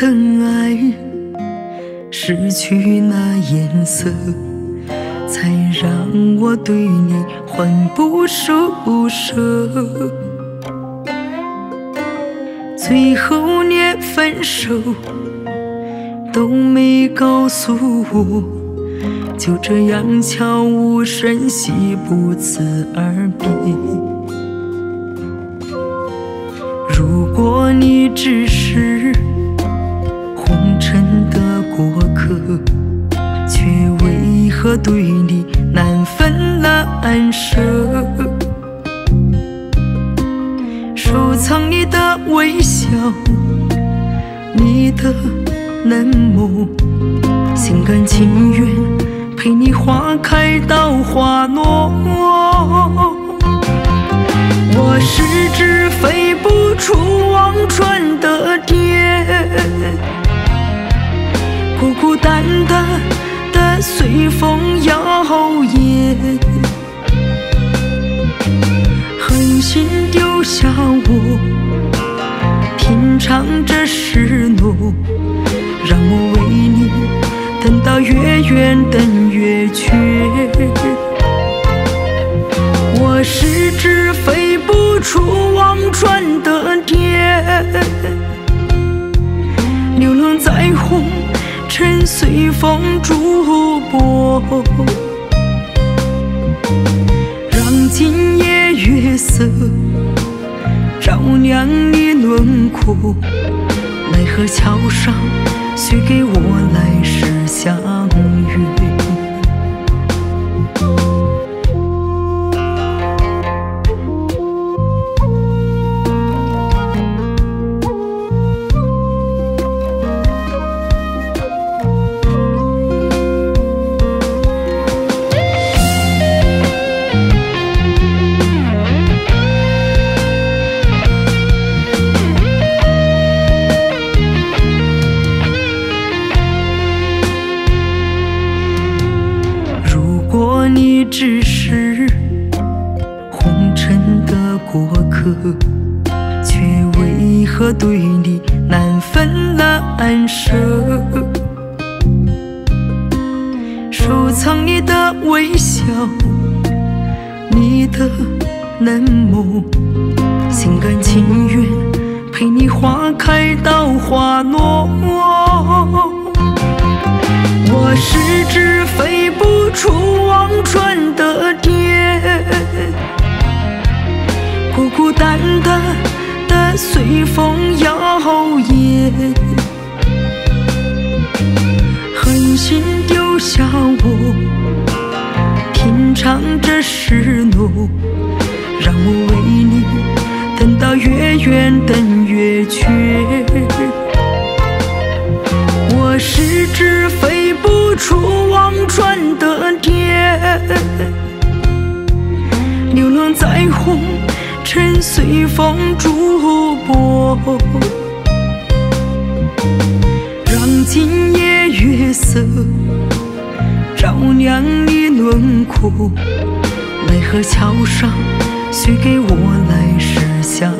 疼爱失去那颜色，才让我对你魂不守舍。最后连分手都没告诉我，就这样悄无声息不辞而别。如果你只是却为何对你难分难舍？收藏你的微笑，你的冷漠，心甘情愿陪你花开到花落。我是只飞不出忘川随风摇曳，狠心丢下我，品尝着失落，让我为你等到月圆等月缺。我是只飞不出忘川的蝶，流浪在红人，随风逐波，让今夜月色照亮你轮廓。奈何桥上许给我来你只是红尘的过客，却为何对你难分难舍？收藏你的微笑，你的冷漠，心甘情愿陪你花开到花落。我是只飞不出忘川的蝶，孤孤单单的随风摇曳，狠心丢下我，品尝这失落，让我为你等到月圆等月缺。尘，随风逐波，让今夜月色照亮你轮廓。奈何桥上许给我来世相